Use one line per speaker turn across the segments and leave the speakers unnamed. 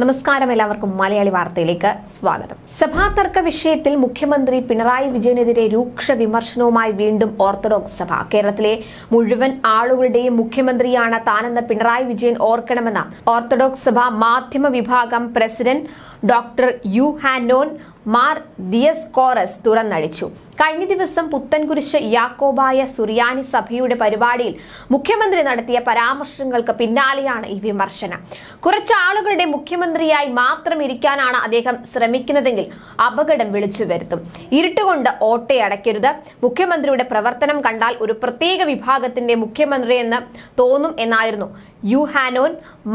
നമസ്കാരം എല്ലാവർക്കും മലയാളി വാർത്തയിലേക്ക് സ്വാഗതം. സഭാ തർക്ക വിഷയത്തിൽ മുഖ്യമന്ത്രി പിണറായി വിജയനെതിരെ രൂക്ഷ വിമർശനവുമായി വീണ്ടും ഓർത്തഡോക്സ് സഭ. കേരളത്തിലെ മുഴുവൻ ആളുകളുടെയും മുഖ്യമന്ത്രിയാണ് താനെന്ന പിണറായി വിജയൻ ഓർക്കണമെന്ന് ഓർത്തഡോക്സ് സഭ മാധ്യമ വിഭാഗം president doctor Yuhanon Mar Diascoros തുറന്നടിച്ചു. കഴിഞ്ഞ ദിവസം പുത്തൻകുരിശ് യാക്കോബായ സുറിയാനി സഭയുടെ പരിപാടിയിൽ മുഖ്യമന്ത്രി നടത്തിയ പരാമർശങ്ങൾക്ക് പിന്നാലെയാണ് ഈ വിമർശനം. കുറച്ചാളുകളുടെ മുഖ്യമന്ത്രിയായി മാത്രം ഇരിക്കാനാണ് അദ്ദേഹം ശ്രമിക്കുന്നതെങ്കിൽ അപകടം വിളിച്ചു വരുത്തും. ഇരുട്ടുകൊണ്ട് ഓട്ടയടയ്ക്കരുത് മുഖ്യമന്ത്രിയുടെ പ്രവർത്തനം കണ്ടാൽ ഒരു പ്രത്യേക വിഭാഗത്തിന്റെ മുഖ്യമന്ത്രി എന്ന് തോന്നും എന്നായിരുന്നു യു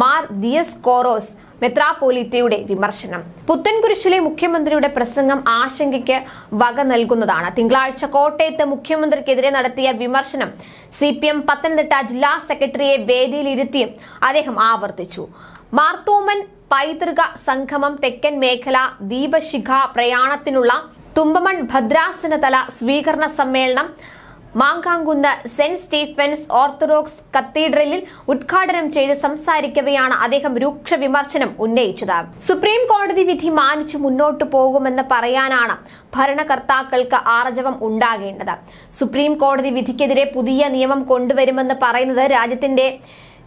മാർ ദിയസ് കോറോസ് മെത്രാപോലിത്തയുടെ വിമർശനം. പുത്തൻകുരിശിലെ മുഖ്യമന്ത്രിയുടെ പ്രസംഗം ആശങ്കയ്ക്ക് വക നൽകുന്നതാണ്. തിങ്കളാഴ്ച കോട്ടയത്ത് മുഖ്യമന്ത്രിക്കെതിരെ നടത്തിയ വിമർശനം സി പി എം പത്തനംതിട്ട ജില്ലാ സെക്രട്ടറിയെ വേദിയിലിരുത്തിയും അദ്ദേഹം ആവർത്തിച്ചു. മാർത്തോമൻ പൈതൃക സംഗമം തെക്കൻ മേഖല ദീപശിഖ പ്രയാണത്തിനുള്ള തുമ്പമൺ ഭദ്രാസനതല സ്വീകരണ സമ്മേളനം മാങ്കാങ്കുന്ന് സെന്റ് സ്റ്റീഫൻസ് ഓർത്തഡോക്സ് കത്തീഡ്രലിൽ ഉദ്ഘാടനം ചെയ്ത് സംസാരിക്കവെയാണ് അദ്ദേഹം രൂക്ഷ വിമർശനം ഉന്നയിച്ചത്. സുപ്രീം കോടതി വിധി മാനിച്ചു മുന്നോട്ടു പോകുമെന്ന് പറയാനാണ് ഭരണകർത്താക്കൾക്ക് ആർജവം ഉണ്ടാകേണ്ടത്. സുപ്രീം കോടതി വിധിക്കെതിരെ പുതിയ നിയമം കൊണ്ടുവരുമെന്ന് പറയുന്നത് രാജ്യത്തിന്റെ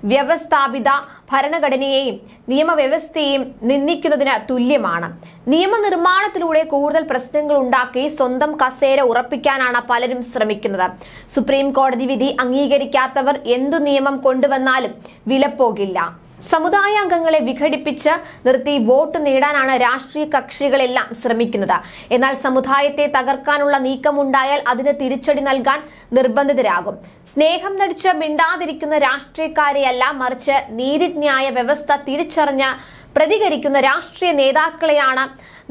വ്യവസ്ഥാപിത ഭരണഘടനയെയും നിയമവ്യവസ്ഥയെയും നിന്ദിക്കുന്നതിന് തുല്യമാണ്. നിയമനിർമ്മാണത്തിലൂടെ കൂടുതൽ പ്രശ്നങ്ങൾ ഉണ്ടാക്കി സ്വന്തം കസേര ഉറപ്പിക്കാനാണ് പലരും ശ്രമിക്കുന്നത്. സുപ്രീം കോടതി വിധി അംഗീകരിക്കാത്തവർ എന്തു നിയമം കൊണ്ടുവന്നാലും വിലപ്പോകില്ല. സമുദായാംഗങ്ങളെ വിഘടിപ്പിച്ച് നിർത്തി വോട്ട് നേടാനാണ് രാഷ്ട്രീയ കക്ഷികളെല്ലാം ശ്രമിക്കുന്നത്. എന്നാൽ സമുദായത്തെ തകർക്കാനുള്ള നീക്കമുണ്ടായാൽ അതിന് തിരിച്ചടി നൽകാൻ നിർബന്ധിതരാകും. സ്നേഹം നടിച്ച് മിണ്ടാതിരിക്കുന്ന രാഷ്ട്രീയക്കാരെയല്ല മറിച്ച് നീതിന്യായ വ്യവസ്ഥ തിരിച്ചറിഞ്ഞ് പ്രതികരിക്കുന്ന രാഷ്ട്രീയ നേതാക്കളെയാണ്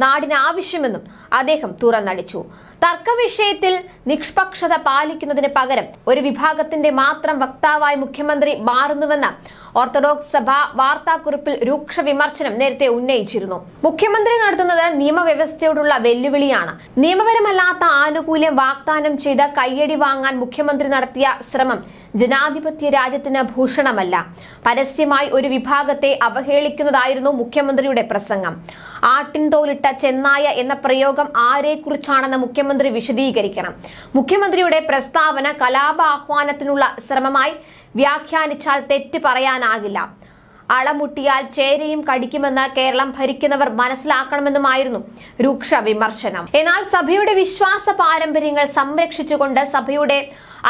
നാടിന് ആവശ്യമെന്നും അദ്ദേഹം തുറന്നടിച്ചു. തർക്ക വിഷയത്തിൽ നിഷ്പക്ഷത പാലിക്കുന്നതിന് പകരം ഒരു വിഭാഗത്തിന്റെ മാത്രം വക്താവായി മുഖ്യമന്ത്രി മാറുന്നുവെന്ന് ഓർത്തഡോക്സ് സഭ വാർത്താക്കുറിപ്പിൽ രൂക്ഷ വിമർശനം നേരത്തെ ഉന്നയിച്ചിരുന്നു. മുഖ്യമന്ത്രി നടത്തുന്നത് നിയമവ്യവസ്ഥയോടുള്ള വെല്ലുവിളിയാണ്. നിയമപരമല്ലാത്ത ആനുകൂല്യം വാഗ്ദാനം ചെയ്ത കയ്യടി വാങ്ങാൻ മുഖ്യമന്ത്രി നടത്തിയ ശ്രമം ജനാധിപത്യ രാജ്യത്തിന് ഭൂഷണമല്ല. പരസ്യമായി ഒരു വിഭാഗത്തെ അവഹേളിക്കുന്നതായിരുന്നു മുഖ്യമന്ത്രിയുടെ പ്രസംഗം. ആട്ടിൻതോലിട്ട ചെന്നായ എന്ന പ്രയോഗം ആരെക്കുറിച്ചാണെന്ന് മുഖ്യമന്ത്രി വിശദീകരിക്കണം. മുഖ്യമന്ത്രിയുടെ പ്രസ്താവന കലാപ ആഹ്വാനത്തിനുള്ള ശ്രമമായി വ്യാഖ്യാനിച്ചാൽ തെറ്റ് പറയാനാകില്ല. അളമുട്ടിയാൽ ചേരയും കടിക്കുമെന്ന് കേരളം ഭരിക്കുന്നവർ മനസ്സിലാക്കണമെന്നുമായിരുന്നു രൂക്ഷ വിമർശനം. എന്നാൽ സഭയുടെ വിശ്വാസ പാരമ്പര്യങ്ങൾ സംരക്ഷിച്ചുകൊണ്ട് സഭയുടെ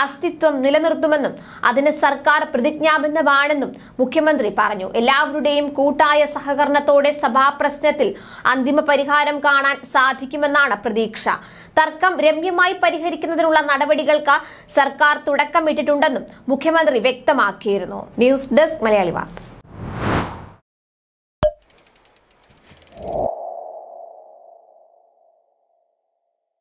അസ്തിത്വം നിലനിർത്തുമെന്നും അതിന് സർക്കാർ പ്രതിജ്ഞാബദ്ധമാണെന്നും മുഖ്യമന്ത്രി പറഞ്ഞു. എല്ലാവരുടെയും കൂട്ടായ സഹകരണത്തോടെ സഭാപ്രശ്നത്തിൽ അന്തിമ പരിഹാരം കാണാൻ സാധിക്കുമെന്നാണ് പ്രതീക്ഷ. തർക്കം രമ്യമായി പരിഹരിക്കുന്നതിനുള്ള നടപടികൾക്ക് സർക്കാർ തുടക്കമിട്ടിട്ടുണ്ടെന്നും മുഖ്യമന്ത്രി വ്യക്തമാക്കിയിരുന്നു. ന്യൂസ് ഡെസ്ക് മലയാളി വാർത്ത.